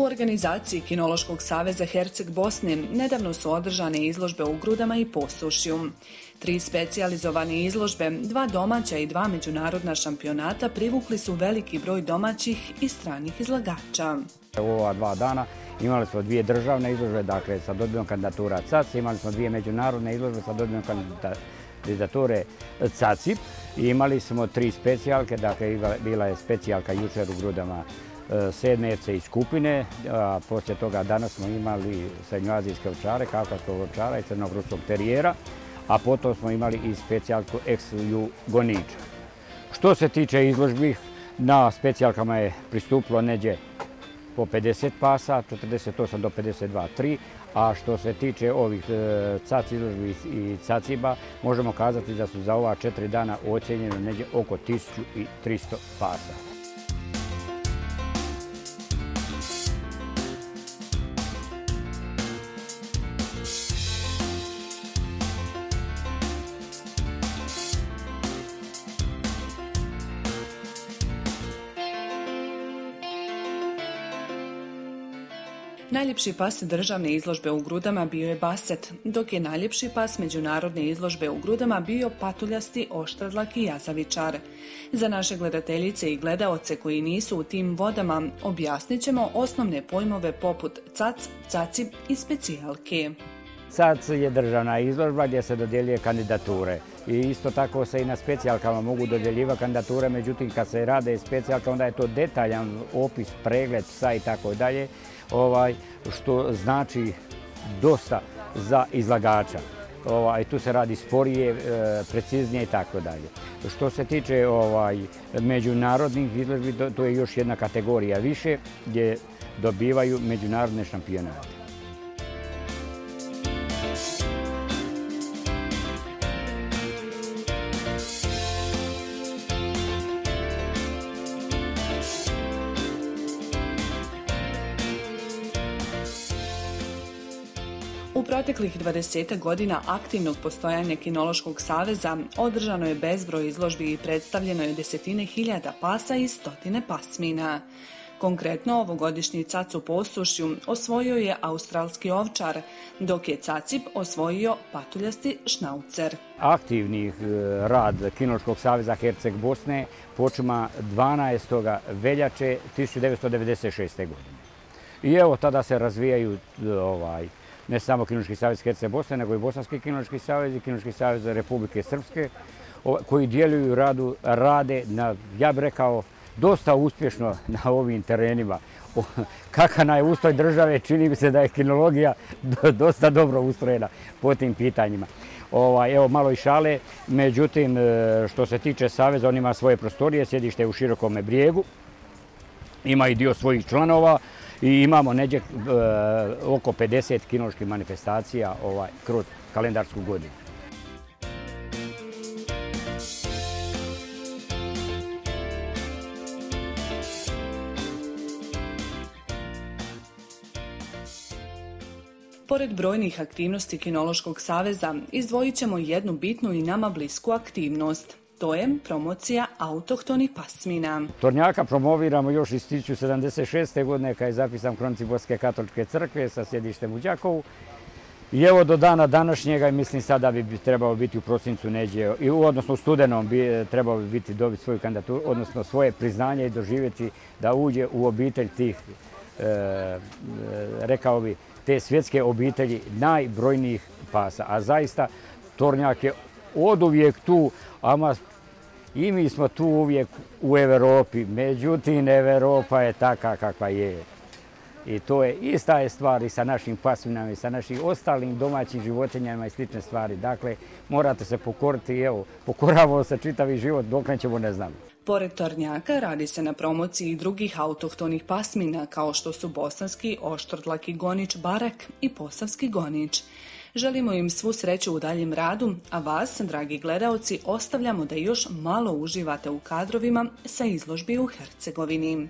U organizaciji Kinološkog saveza Herceg Bosne nedavno su održane izložbe u Grudama i Posušju. Tri specijalizovane izložbe, dva domaća i dva međunarodna šampionata privukli su veliki broj domaćih i stranih izlagača. U ova dva dana imali smo dvije državne izložbe, dakle sa dodbjom kandidatura CAC, imali smo dvije međunarodne izložbe sa dodbjom kandidature CACIP i imali smo tri specijalke, dakle bila je specijalka jučer u Grudama E, sedmece i skupine, a poslije toga danas smo imali srednjoazijske ovčare, kavkarskog ovčara i crnogruskog terijera, a potom smo imali i specijalku XU Goniča. Što se tiče izložbi, na specijalkama je pristupilo neđe po 50 pasa, 48 do 52, 3, a što se tiče ovih e, cac izložbi i caciba, možemo kazati da su za ova četiri dana ocjenjeno neđe oko 1300 pasa. Najljepši pas državne izložbe u Grudama bio je Baset, dok je najljepši pas međunarodne izložbe u Grudama bio patuljasti oštradlak i jazavičar. Za naše gledateljice i gledaoce koji nisu u tim vodama objasnit ćemo osnovne pojmove poput cac, caci i specijalke. Cac je državna izložba gdje se dodjeljuje kandidature. I isto tako se i na specijalkama mogu dodjeljiva kandidature, međutim kad se rade specijalka onda je to detaljan opis, pregled psa i tako dalje ovaj, što znači dosta za izlagača. Ovaj, tu se radi sporije, e, preciznije i tako dalje. Što se tiče ovaj, međunarodnih izložbi, to je još jedna kategorija više gdje dobivaju međunarodne šampionate. Proteklih 20 godina aktivnog postojanja Kinološkog saveza održano je bezbroj izložbi i predstavljeno je desetine hiljada pasa i stotine pasmina. Konkretno, ovogodišnji cac u posušju osvojio je australski ovčar, dok je cacip osvojio patuljasti šnaucer. Aktivni eh, rad Kinološkog saveza Herceg Bosne počima 12. veljače 1996. godine. I evo tada se razvijaju eh, ovaj, ne samo Kinološki savjez Herce Bosne, nego i Bosanski Kinološki savjez i Kinološki savjez Republike Srpske, koji dijeluju radu, rade, na, ja bih rekao, dosta uspješno na ovim terenima. Kaka na je ustroj države, čini mi se da je kinologija dosta dobro ustrojena po tim pitanjima. Ovaj, evo malo i šale, međutim, e, što se tiče Saveza, on ima svoje prostorije, sjedište u širokom brijegu, ima i dio svojih članova, i imamo neđe e, oko 50 kinoloških manifestacija ovaj, kroz kalendarsku godinu. Pored brojnih aktivnosti Kinološkog saveza, izdvojit ćemo jednu bitnu i nama blisku aktivnost – To je promocija autohtonih pasmina. Tornjaka promoviramo još iz 1976. godine kada je zapisan kronici Boske katoličke crkve sa sjedištem u Đakovu. I evo do dana današnjega, mislim sada bi trebalo biti u prosincu neđe, i odnosno u studenom bi e, trebalo bi biti dobiti svoju kandidaturu, odnosno svoje priznanje i doživjeti da uđe u obitelj tih, e, e rekao bi, te svjetske obitelji najbrojnijih pasa. A zaista Tornjak je od uvijek tu, ama I mi smo tu uvijek u Evropi, međutim Evropa je taka kakva je. I to je ista je stvar i sa našim pasminama i sa našim ostalim domaćim životinjama i slične stvari. Dakle, morate se pokoriti i evo, pokoravamo se čitavi život dok nećemo ne znamo. Pored tornjaka radi se na promociji drugih autohtonih pasmina kao što su bosanski oštrdlaki gonič barak i posavski gonič. Želimo im svu sreću u daljem radu, a vas, dragi gledaoci, ostavljamo da još malo uživate u kadrovima sa izložbi u Hercegovini.